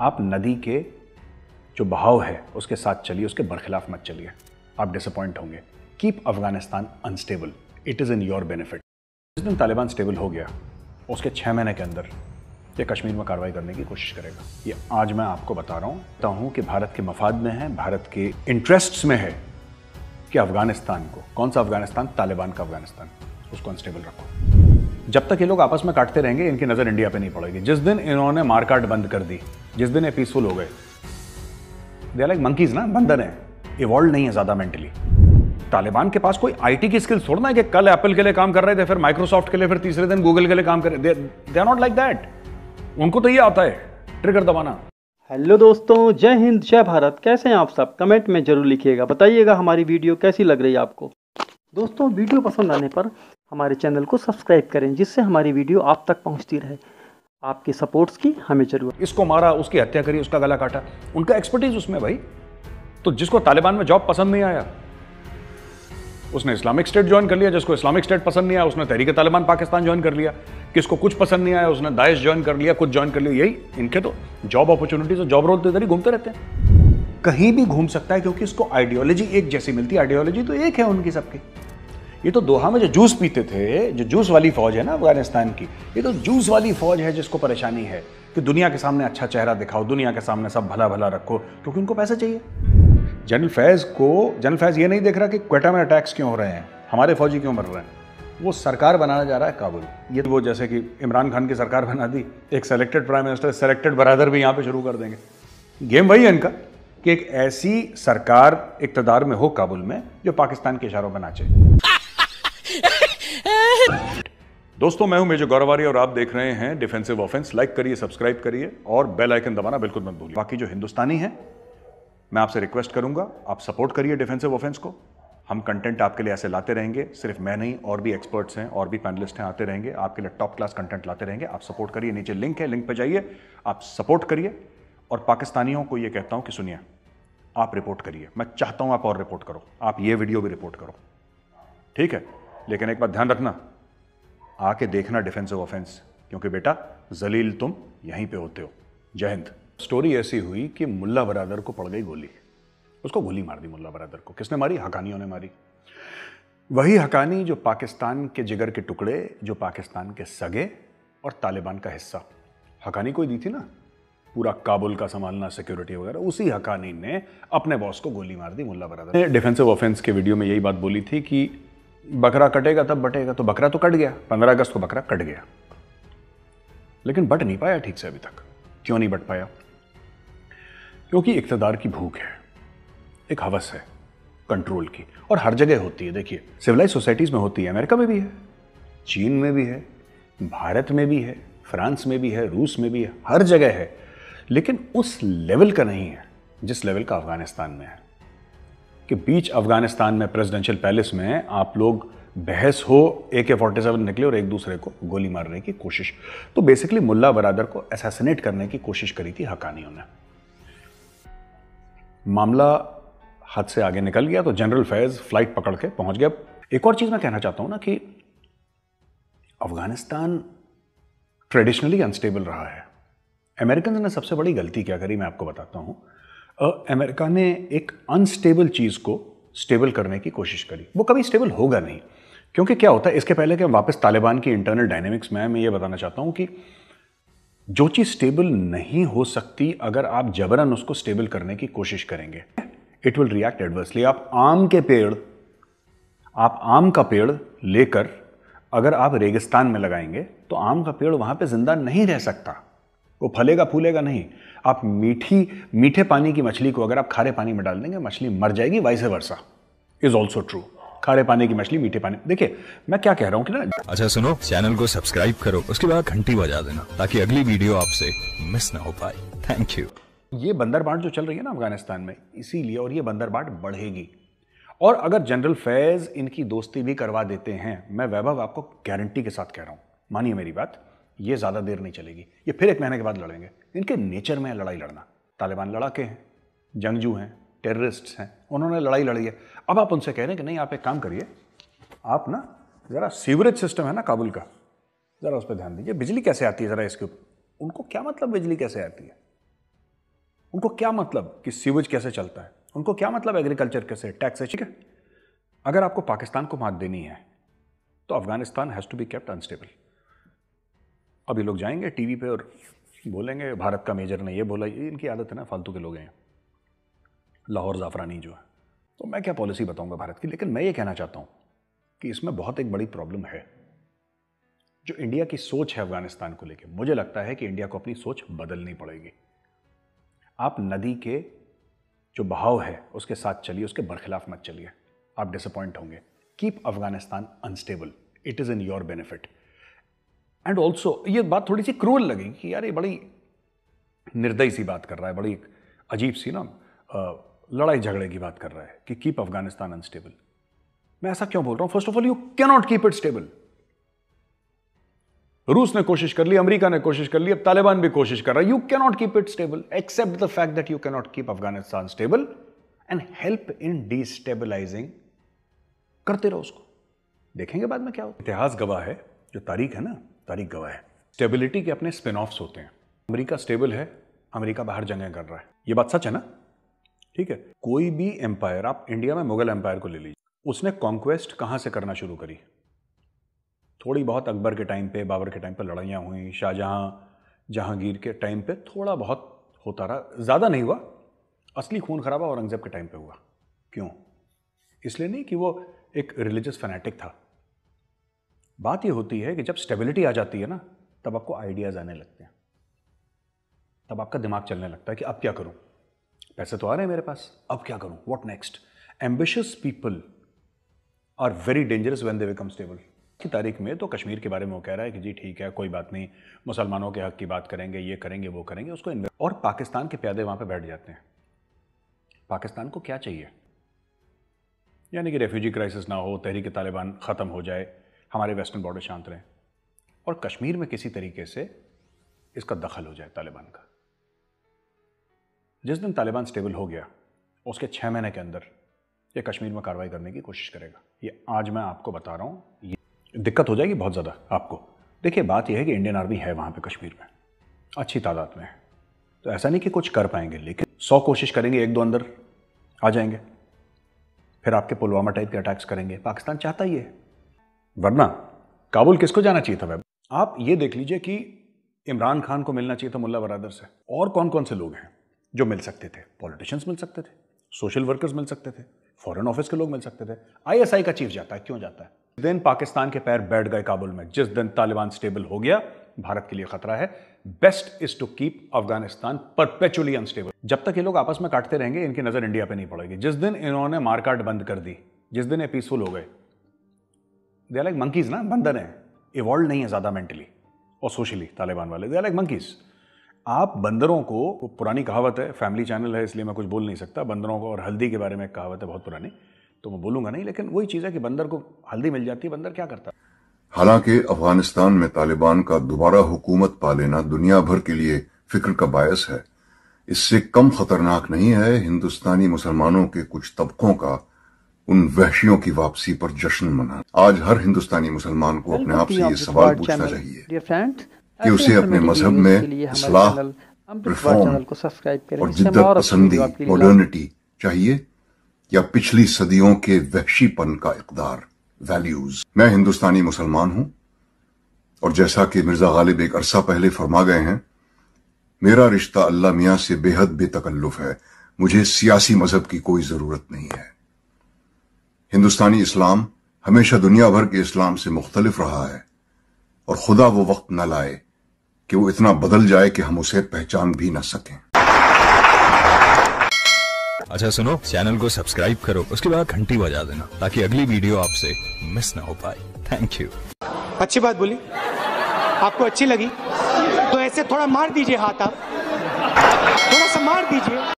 आप नदी के जो बहाव है, उसके साथ चलिए, उसके बरखिलाफ मत चलिए। आप डिसअपॉइंट होंगे। Keep Afghanistan unstable it is in your benefit जिस दिन तालिबान स्टेबल हो गया, उसके छः महीने के अंदर ये कश्मीर में कार्रवाई करने की कोशिश करेगा। ये आज मैं आपको बता रहा हूँ बता हूँ कि भारत के मफाद में है, भारत के इंटरेस्ट्स में है कि अफ़गानिस्तान को, कौन सा अफ़गानिस्तान? तालिबान का अफ़गानिस्तान। उसको अनस्टेबल रखो। जब तक ये लोग आपस में काटते रहेंगे, इनकी नज़र इंडिया पे नहीं पड़ेगी। जिस दिन इन्होंने मारकाट बंद कर दी जिस दिन ये पीसफुल हो गए। दे लाइक मंकीज ना बंदर हैं। इवॉल्व नहीं है ज़्यादा मेंटली तालिबान के पास कोई आईटी की स्किल्स थोड़ा है कि कल एप्पल के लिए काम कर रहे थे, फिर माइक्रोसॉफ्ट के लिए, फिर तीसरे दिन गूगल के लिए काम कर रहे they are not like that उनको तो ये आता है ट्रिगर दबाना। हेलो दोस्तों, जय हिंद, जय भारत। कैसे हैं आप सब? कमेंट में ज़रूर लिखिएगा। बताइएगा हमारी वीडियो कैसी लग रही है आपको। दोस्तों, वीडियो पसंद आने पर हमारे चैनल को सब्सक्राइब करें, जिससे हमारी वीडियो आप तक पहुँचती रहे। आपके सपोर्ट्स की हमें ज़रूरत। इसको मारा, उसकी हत्या करी, उसका गला काटा। उनका एक्सपर्टीज उसमें भाई। तो जिसको तालिबान में जॉब पसंद नहीं आया, उसने इस्लामिक स्टेट ज्वाइन कर लिया। जिसको इस्लामिक स्टेट पसंद नहीं आया, उसने तहरीक तालिबान पाकिस्तान ज्वाइन कर लिया। किसको कुछ पसंद नहीं आया, उसने दाइश ज्वाइन कर लिया कुछ ज्वाइन कर लिया। यही, इनके तो जॉब अपॉर्चुनिटीज़ जॉब रोल तो इधर ही घूमते रहते हैं। कहीं भी घूम सकता है, क्योंकि इसको आइडियोलॉजी एक जैसी मिलती है। आइडियोलॉजी तो एक है उनकी सबकी। ये तो दोहा में जो जूस पीते थे, जो जूस वाली फौज है ना अफ़गानिस्तान की, ये तो जूस वाली फौज है जिसको परेशानी है कि दुनिया के सामने अच्छा चेहरा दिखाओ, दुनिया के सामने सब भला भला रखो, क्योंकि उनको पैसे चाहिए। जनरल फैज को, जनरल फैज ये नहीं देख रहा कि क्वेटा में अटैक्स क्यों हो रहे हैं, हमारे फौजी क्यों मर रहे हैं? वो सरकार बनाना जा रहा है काबुल। ये वो जैसे कि इमरान खान की सरकार बना दी, एक selected prime minister selected Baradar भी यहाँ पे शुरू कर देंगे। गेम वही है इनका, कि एक ऐसी सरकार इकतदार में हो काबुल में, जो पाकिस्तान के इशारों पर नाचे दोस्तों, मैं हूँ मेजर गौरवारी और आप देख रहे हैं डिफेंसिव ऑफेंस लाइक करिए सब्सक्राइब करिए और बेल आइकन दबाना बिल्कुल मत भूलिए। बाकी जो हिंदुस्तानी है, मैं आपसे रिक्वेस्ट करूँगा, आप सपोर्ट करिए डिफेंसिव ऑफेंस को। हम कंटेंट आपके लिए ऐसे लाते रहेंगे, सिर्फ़ मैं नहीं, और भी एक्सपर्ट्स हैं, और भी पैनलिस्ट हैं, आते रहेंगे, आपके लिए टॉप क्लास कंटेंट लाते रहेंगे। आप सपोर्ट करिए, नीचे लिंक है लिंक पर जाइए, आप सपोर्ट करिए, और पाकिस्तानियों को ये कहता हूँ कि सुनिए, आप रिपोर्ट करिए। मैं चाहता हूँ आप और रिपोर्ट करो, आप ये वीडियो भी रिपोर्ट करो। ठीक है? लेकिन एक बात ध्यान रखना आके देखना डिफेंसिव ऑफेंस क्योंकि बेटा, जलील तुम यहीं पे होते हो। जय हिंद। स्टोरी ऐसी हुई कि मुल्ला बरादर को पड़ गई गोली। उसको गोली मार दी मुल्ला बरादर को। किसने मारी? हकानियों ने मारी। वही हकानी जो पाकिस्तान के जिगर के टुकड़े, जो पाकिस्तान के सगे और तालिबान का हिस्सा। हकानी कोई दी थी ना? पूरा काबुल का संभालना सिक्योरिटी वगैरह। उसी हकानी ने अपने बॉस को गोली मार दी मुल्ला बरादर ने। डिफेंसिव ऑफेंस के वीडियो में यही बात बोली थी कि बकरा कटेगा, तब बटेगा। तो बकरा तो कट गया। पंद्रह अगस्त को बकरा कट गया। लेकिन बट नहीं पाया ठीक से अभी तक। क्यों नहीं बट पाया? क्योंकि इकतदार की भूख है। एक हवस है कंट्रोल की। और हर जगह होती है। देखिए सिविलाइज सोसाइटीज़ में होती है। अमेरिका में भी है, चीन में भी है, भारत में भी है, फ्रांस में भी है, रूस में भी है। हर जगह है। लेकिन उस लेवल का नहीं है, जिस लेवल का अफ़गानिस्तान में है। कि बीच अफ़गानिस्तान में प्रेसिडेंशियल पैलेस में आप लोग बहस हो ए के फोर्टी सेवन निकले और एक दूसरे को गोली मारने की कोशिश। तो बेसिकली मुल्ला बरादर को असैसिनेट करने की कोशिश करी थी हकानियों ने। मामला हद से आगे निकल गया तो जनरल फैज फ़्लाइट पकड़ के पहुँच गया। एक और चीज़ मैं कहना चाहता हूँ ना कि अफ़गानिस्तान ट्रेडिशनली अनस्टेबल रहा है। अमेरिकन ने सबसे बड़ी गलती क्या करी मैं आपको बताता हूँ। अमेरिका ने एक अनस्टेबल चीज़ को स्टेबल करने की कोशिश करी। वो कभी स्टेबल होगा नहीं। क्योंकि क्या होता है, इसके पहले कि वापस तालिबान की इंटरनल डायनेमिक्स में, मैं ये बताना चाहता हूँ कि जो चीज़ स्टेबल नहीं हो सकती, अगर आप जबरन उसको स्टेबल करने की कोशिश करेंगे इट विल रिएक्ट एडवर्सली आप आम के पेड़, आप आम का पेड़ लेकर अगर आप रेगिस्तान में लगाएँगे तो आम का पेड़ वहाँ पे ज़िंदा नहीं रह सकता। वो फलेगा फूलेगा नहीं। आप मीठी मीठे पानी की मछली को अगर आप खारे पानी में डाल देंगे मछली मर जाएगी vice versa is also true खारे पानी की मछली मीठे पानी। देखिए मैं क्या कह रहा हूँ कि ना अच्छा सुनो चैनल को सब्सक्राइब करो उसके बाद घंटी बजा देना ताकि अगली वीडियो आपसे मिस ना हो पाए। थैंक यू ये बंदरबाट जो चल रही है ना अफ़गानिस्तान में इसीलिए और ये बंदरबाट बढ़ेगी। और अगर जनरल फैज इनकी दोस्ती भी करवा देते हैं मैं वैभव आपको गारंटी के साथ कह रहा हूँ। मानिए मेरी बात। ये ज़्यादा देर नहीं चलेगी। ये फिर एक महीने के बाद लड़ेंगे। इनके नेचर में है लड़ाई लड़ना। तालिबान लड़ाके हैं, जंगजू हैं टेररिस्ट हैं, उन्होंने लड़ाई लड़ी है। अब आप उनसे कह रहे हैं कि नहीं, आप एक काम करिए, आप ना ज़रा सीवरेज सिस्टम है ना काबुल का, ज़रा उस पर ध्यान दीजिए। बिजली कैसे आती है ज़रा इसके ऊपर? उनको क्या मतलब बिजली कैसे आती है? उनको क्या मतलब कि सीवेज कैसे चलता है? उनको क्या मतलब एग्रीकल्चर कैसे? टैक्स है ठीक है? अगर आपको पाकिस्तान को मात देनी है तो Afghanistan has to be kept unstable. अभी लोग जाएँगे टीवी पे और बोलेंगे, भारत का मेजर ने ये बोला, ये इनकी आदत है ना, फालतू के लोग हैं। लाहौर जाफरानी जो है। तो मैं क्या पॉलिसी बताऊँगा भारत की? लेकिन मैं ये कहना चाहता हूँ कि इसमें बहुत एक बड़ी प्रॉब्लम है, जो इंडिया की सोच है अफ़गानिस्तान को लेकर मुझे लगता है कि इंडिया को अपनी सोच बदलनी पड़ेगी। आप नदी के जो बहाव है, उसके साथ चलिए, उसके बरखिलाफ मत चलिए। आप डिसअपॉइंट होंगे। Keep Afghanistan unstable it is in your benefit and also ये बात थोड़ी सी क्रूअल लगी कि यार ये बड़ी निर्दयी सी बात कर रहा है, बड़ी अजीब सी ना लड़ाई झगड़े की बात कर रहा है कि कीप अफ़गानिस्तान अनस्टेबल मैं ऐसा क्यों बोल रहा हूँ? First of all you cannot keep it stable रूस ने कोशिश कर ली, अमेरिका ने कोशिश कर ली, अब तालिबान भी कोशिश कर रहा है। You cannot keep it stable except the fact that you cannot keep Afghanistan stable and help in destabilising करते रहो उसको। देखेंगे बाद में क्या हो इतिहास गवाह है, जो तारीख है ना तारीख गवाह है। स्टेबिलिटी के अपने स्पिन ऑफ्स होते हैं। अमेरिका स्टेबल है, अमेरिका बाहर जंगें कर रहा है। ये बात सच है ना? ठीक है। कोई भी एम्पायर आप इंडिया में मुगल एम्पायर को ले लीजिए। उसने कॉन्क्वेस्ट कहाँ से करना शुरू करी? थोड़ी बहुत अकबर के टाइम पे, बाबर के टाइम पे लड़ाइयाँ हुई, शाहजहां, जहांगीर के टाइम पे थोड़ा बहुत होता रहा। ज़्यादा नहीं हुआ। असली खून खराबा औरंगज़ेब के टाइम पे हुआ। क्यों? इसलिए नहीं कि वो एक रिलीजियस फैनेटिक था। बात ये होती है कि जब स्टेबिलिटी आ जाती है ना, तब आपको आइडियाज़ आने लगते हैं। तब आपका दिमाग चलने लगता है कि अब क्या करूँ? पैसे तो आ रहे हैं मेरे पास, अब क्या करूँ? What next ambitious people are very dangerous when they become stable की तारीख में तो कश्मीर के बारे में वो कह रहा है कि जी ठीक है, कोई बात नहीं, मुसलमानों के हक की बात करेंगे, ये करेंगे, वो करेंगे, उसको और पाकिस्तान के प्यादे वहाँ पर बैठ जाते हैं। पाकिस्तान को क्या चाहिए? यानी कि रेफ्यूजी क्राइसिस ना हो तहरीक तालिबान ख़त्म हो जाए हमारे वेस्टर्न बॉर्डर शांत रहें। और कश्मीर में किसी तरीके से इसका दखल हो जाए तालिबान का। जिस दिन तालिबान स्टेबल हो गया, उसके छः महीने के अंदर ये कश्मीर में कार्रवाई करने की कोशिश करेगा। ये आज मैं आपको बता रहा हूँ, ये दिक्कत हो जाएगी बहुत ज़्यादा आपको। देखिए, बात यह है कि इंडियन आर्मी है वहाँ पे कश्मीर में, अच्छी तादाद में है। तो ऐसा नहीं कि कुछ कर पाएँगे, लेकिन सौ कोशिश करेंगे, एक दो अंदर आ जाएँगे। फिर आपके पुलवामा टाइप के अटैक्स करेंगे। पाकिस्तान चाहता ही है। वरना काबुल किसको जाना चाहिए था वह आप ये देख लीजिए कि इमरान खान को मिलना चाहिए था मुल्ला बरादर से। और कौन कौन से लोग हैं जो मिल सकते थे? पॉलिटिशियंस मिल सकते थे, सोशल वर्कर्स मिल सकते थे, फॉरेन ऑफ़िस के लोग मिल सकते थे। आईएसआई का चीफ जाता है, क्यों जाता है? जिस दिन पाकिस्तान के पैर बैठ गए काबुल में, जिस दिन तालिबान स्टेबल हो गया, भारत के लिए खतरा है। Best is to keep Afghanistan perpetually unstable जब तक ये लोग आपस में काटते रहेंगे, इनकी नज़र इंडिया पे नहीं पड़ेगी। जिस दिन इन्होंने मारकाट बंद कर दी, जिस दिन ये पीसफुल हो गए दे लाइक मंकीज ना बंदर हैं। इवॉल्व नहीं है ज़्यादा मेंटली और सोशली तालिबान वाले। दे लाइक मंकीज आप बंदरों को पुरानी कहावत है फैमिली चैनल है, इसलिए मैं कुछ बोल नहीं सकता। बंदरों को और हल्दी के बारे में एक कहावत है, बहुत पुरानी। तो मैं बोलूँगा नहीं, लेकिन वही चीज़ है कि बंदर को हल्दी मिल जाती है, बंदर क्या करता है? हालाँकि अफ़गानिस्तान में तालिबान का दोबारा हुकूमत पा लेना दुनिया भर के लिए फ़िक्र का बायस है। इससे कम खतरनाक नहीं है हिंदुस्तानी मुसलमानों के कुछ तबकों का उन वहशियों की वापसी पर जश्न मनाना आज हर हिंदुस्तानी मुसलमान को अपने आप से ये सवाल पूछना चाहिए कि उसे अपने मज़हब में इसलाह रिफॉर्म और जिद्दत पसंदी मॉडर्निटी चाहिए या पिछली सदियों के वहशीपन का इकदार वैल्यूज़ मैं हिंदुस्तानी मुसलमान हूँ और जैसा कि मिर्ज़ा गालिब एक अरसा पहले फरमा गए हैं मेरा रिश्ता अल्लाह मियाँ से बेहद बेतकल्लुफ है। मुझे सियासी मज़हब की कोई ज़रूरत नहीं है। हिंदुस्तानी इस्लाम हमेशा दुनिया भर के इस्लाम से मुख्तलिफ़ रहा है और खुदा वो वक्त न लाए कि वो इतना बदल जाए कि हम उसे पहचान भी न सकें। अच्छा सुनो चैनल को सब्सक्राइब करो उसके बाद घंटी बजा देना ताकि अगली वीडियो आपसे मिस ना हो पाए। थैंक यू अच्छी बात बोली। आपको अच्छी लगी। तो ऐसे थोड़ा मार दीजिए हाथ आप। थोड़ा सा मार दीजिए।